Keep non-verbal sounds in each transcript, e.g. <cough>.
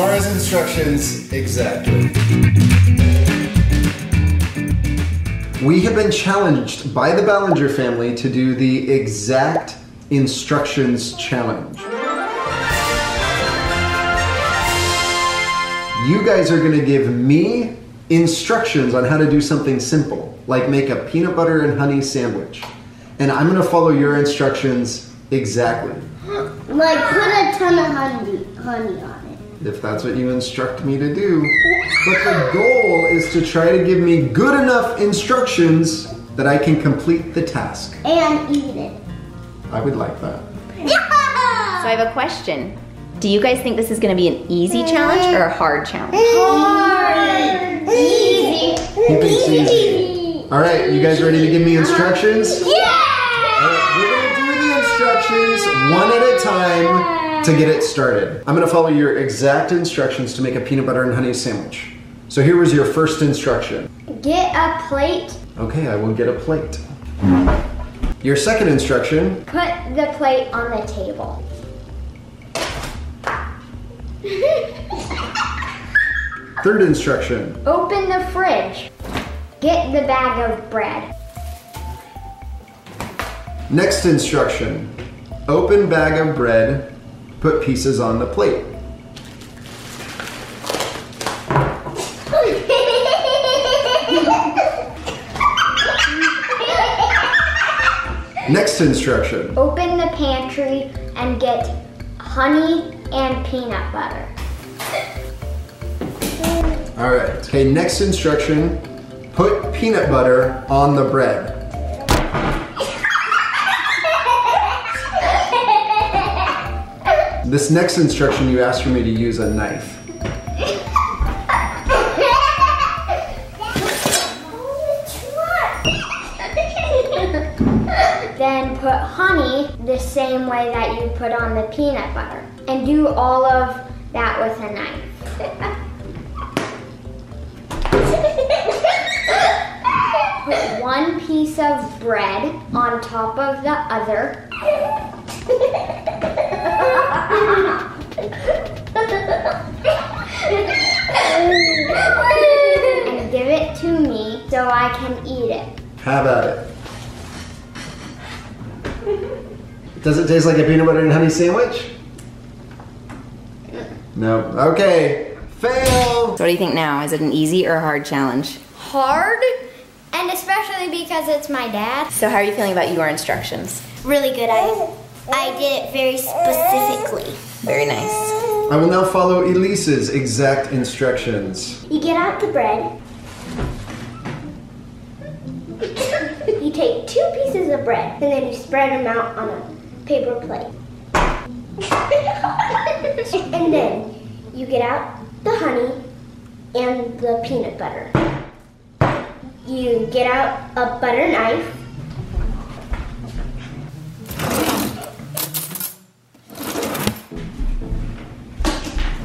Laura's instructions exactly. We have been challenged by the Ballinger family to do the exact instructions challenge. You guys are gonna give me instructions on how to do something simple, like make a peanut butter and honey sandwich. And I'm gonna follow your instructions exactly. Like put a ton of honey, honey on it. If that's what you instruct me to do. But the goal is to try to give me good enough instructions that I can complete the task. And eat it. I would like that. So I have a question. Do you guys think this is gonna be an easy challenge or a hard challenge? Hard. Easy. He thinks easy. All right, you guys ready to give me instructions? All right, we're gonna do the instructions one at a time to get it started. I'm gonna follow your exact instructions to make a peanut butter and honey sandwich. So here was your first instruction. Get a plate. Okay, I will get a plate. Your second instruction, Put the plate on the table. <laughs> third instruction, Open the fridge. Get the bag of bread. next instruction, open bag of bread, put pieces on the plate. Next instruction, Open the pantry and get honey and peanut butter. all right. Okay, next instruction, put peanut butter on the bread. This next instruction, you asked for me to use a knife. then put honey the same way that you put on the peanut butter. And do all of that with a knife. Put one piece of bread on top of the other. And give it to me so I can eat it. How about it. Does it taste like a peanut butter and honey sandwich? Mm. No. Okay. Fail. So what do you think now? Is it an easy or a hard challenge? Hard, and especially because it's my dad. So how are you feeling about your instructions? Really good. I I did it very specifically. Very nice. I will now follow Elise's exact instructions. You get out the bread. You take two pieces of bread and then you spread them out on a paper plate. and then you get out the honey and the peanut butter. You get out a butter knife.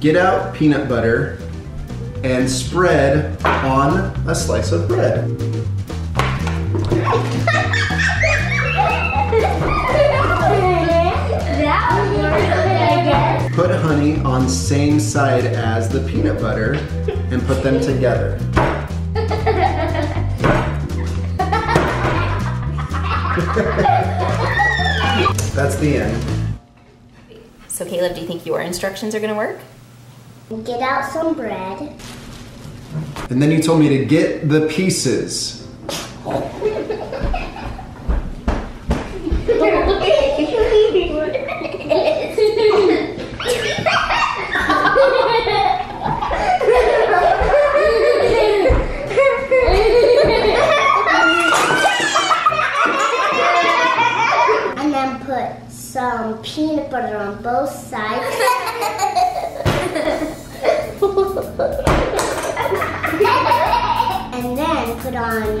Get out peanut butter and spread on a slice of bread. Put honey on same side as the peanut butter and put them together. That's the end. So Caleb, do you think your instructions are gonna work? Get out some bread. And then you told me to get the pieces. <laughs>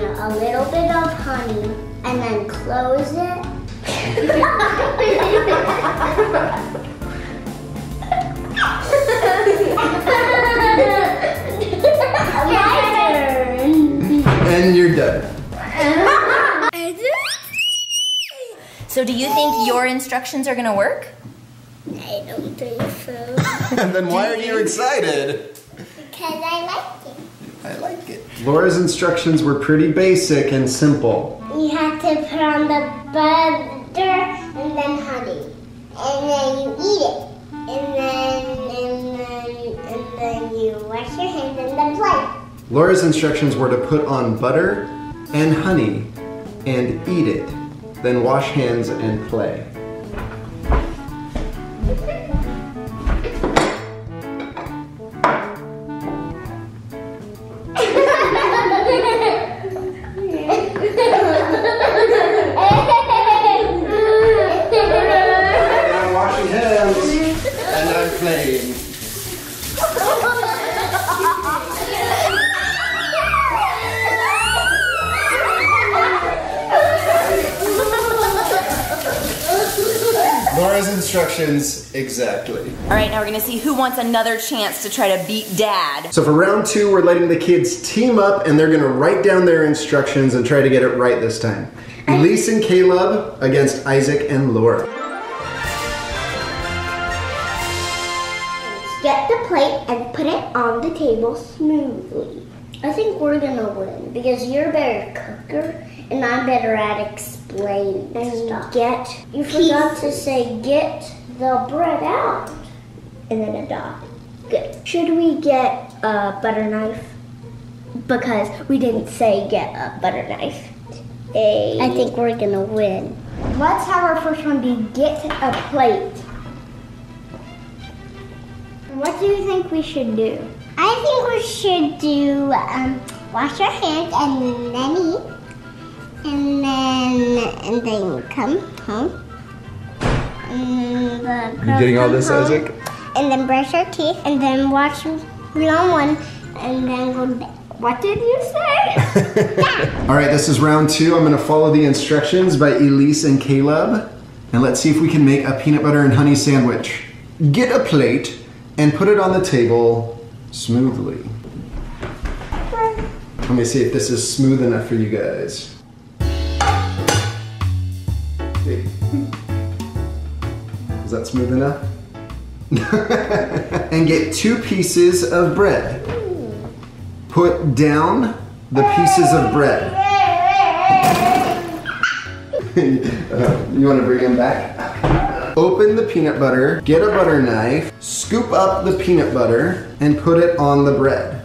a little bit of honey and then close it. My turn. And you're done. So do you think your instructions are gonna work? I don't think so. <laughs> And then why are you excited? Because I like it. I like it. Laura's instructions were pretty basic and simple. You have to put on the butter and then honey. And then you eat it. And then, and then, and then you wash your hands and then play. Laura's instructions were to put on butter and honey and eat it, then wash hands and play. Laura's instructions exactly. All right, now we're gonna see who wants another chance to try to beat dad. So for round two, we're letting the kids team up and they're gonna write down their instructions and try to get it right this time. Elise and Caleb against Isaac and Laura. Get the plate and put it on the table smoothly. I think we're gonna win because you're a better cooker and I'm better at explaining stuff. Get you forgot to say get the bread out and then a dot. Good. Should we get a butter knife? Because we didn't say get a butter knife. Hey. I think we're gonna win. Let's have our first one be get a plate. What do you think we should do? I think should do um, wash our hands and then eat, and then and then come home. The girl getting all this, home, Isaac? And then brush our teeth, and then watch long one, and then go to bed. What did you say? <laughs> All right, this is round two. I'm gonna follow the instructions by Elise and Caleb. And let's see if we can make a peanut butter and honey sandwich. Get a plate and put it on the table smoothly. Let me see if this is smooth enough for you guys. Is that smooth enough? <laughs> and get two pieces of bread. Put down the pieces of bread. Uh, <laughs> you want to bring him back? Open the peanut butter, get a butter knife, scoop up the peanut butter, and put it on the bread.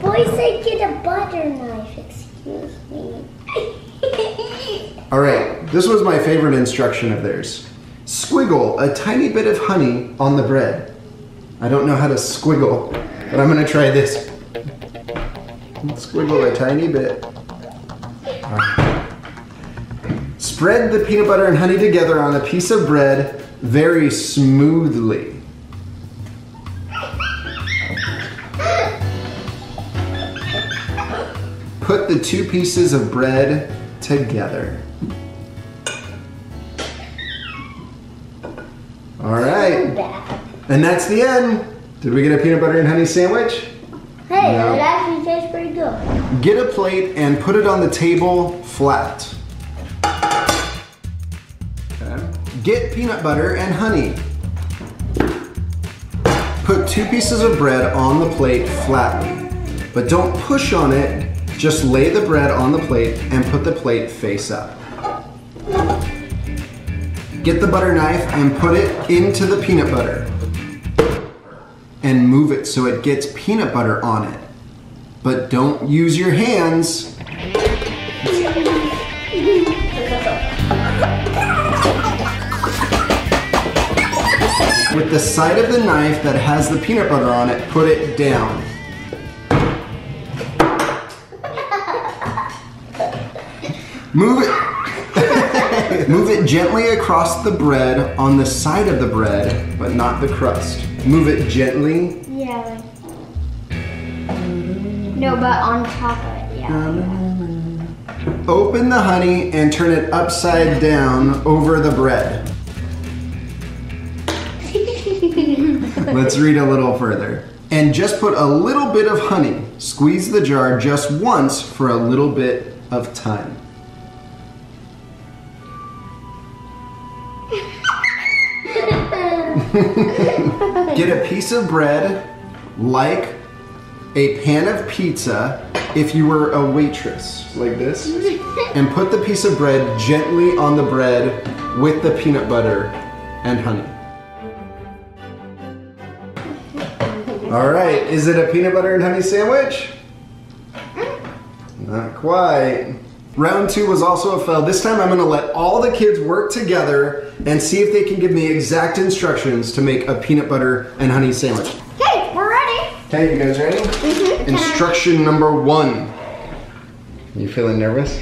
Boy said get a butter knife. Excuse me. All right, this was my favorite instruction of theirs. Squiggle a tiny bit of honey on the bread. I don't know how to squiggle, but I'm gonna try this. Squiggle a tiny bit. Spread the peanut butter and honey together on a piece of bread very smoothly. Put the two pieces of bread together. All right, and that's the end. Did we get a peanut butter and honey sandwich? Hey, No. it actually tastes pretty good. Get a plate and put it on the table flat. Get peanut butter and honey. Put two pieces of bread on the plate flatly, but don't push on it. Just lay the bread on the plate and put the plate face up. Get the butter knife and put it into the peanut butter. And move it so it gets peanut butter on it but don't use your hands. With the side of the knife that has the peanut butter on it, put it down. Move it. <laughs> Move it gently across the bread on the side of the bread, but not the crust. Move it gently Yeah. No, but on top of it, yeah. Open the honey and turn it upside down over the bread. Let's read a little further. And just put a little bit of honey. Squeeze the jar just once for a little bit of time. <laughs> Get a piece of bread like a pan of pizza if you were a waitress, like this, and put the piece of bread gently on the bread with the peanut butter and honey. All right, is it a peanut butter and honey sandwich? Not quite. Round two was also a fail. This time I'm gonna let all the kids work together and see if they can give me exact instructions to make a peanut butter and honey sandwich. Okay, we're ready. Okay, you guys ready? Mm-hmm. Instruction number one. You feeling nervous?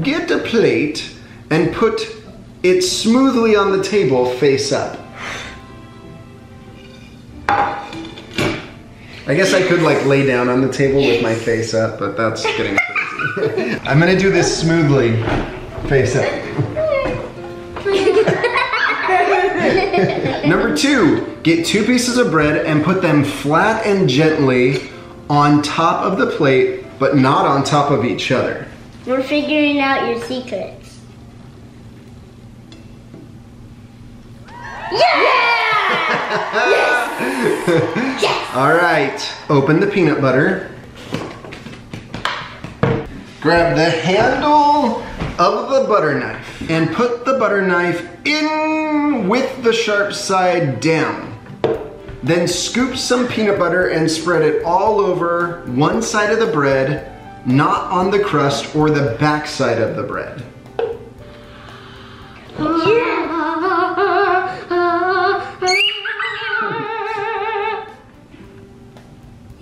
Get a plate and put it smoothly on the table face up. I guess I could like lay down on the table with my face up, but that's getting crazy. <laughs> I'm gonna do this smoothly, face up. <laughs> Number two, get two pieces of bread and put them flat and gently on top of the plate, but not on top of each other. We're figuring out your secrets. <laughs> All right, open the peanut butter. Grab the handle of the butter knife and put the butter knife in with the sharp side down. Then scoop some peanut butter and spread it all over one side of the bread, not on the crust or the back side of the bread.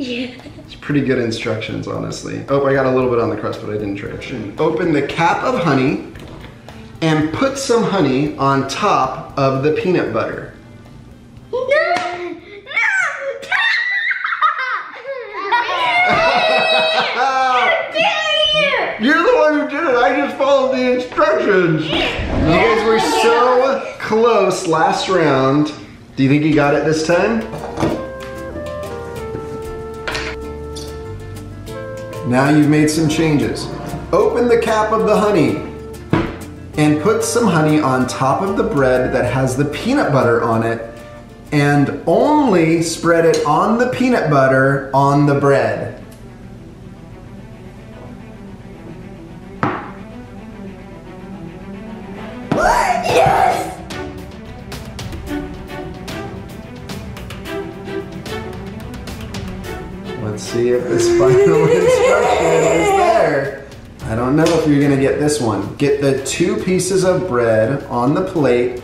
It's pretty good instructions, honestly. Oh, I got a little bit on the crust, but I didn't try it. Open the cap of honey and put some honey on top of the peanut butter. You're the one who did it. I just followed the instructions. You guys were so close last round. Do you think you got it this time? Now you've made some changes. Open the cap of the honey and put some honey on top of the bread that has the peanut butter on it and only spread it on the peanut butter on the bread. Is there. I don't know if you're gonna get this one. Get the two pieces of bread on the plate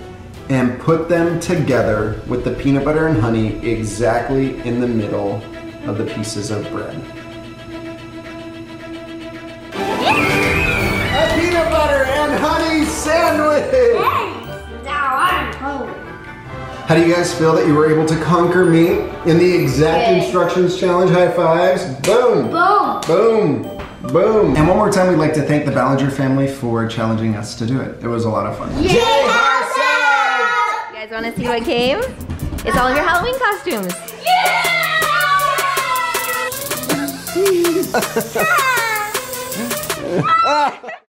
and put them together with the peanut butter and honey exactly in the middle of the pieces of bread. How do you guys feel that you were able to conquer me in the exact Good. instructions challenge? High fives. Boom. Boom. Boom. Boom. And one more time, we'd like to thank the Ballinger family for challenging us to do it. It was a lot of fun. You guys want to see what came? It's all of your Halloween costumes. Yeah! <laughs> <laughs> <laughs>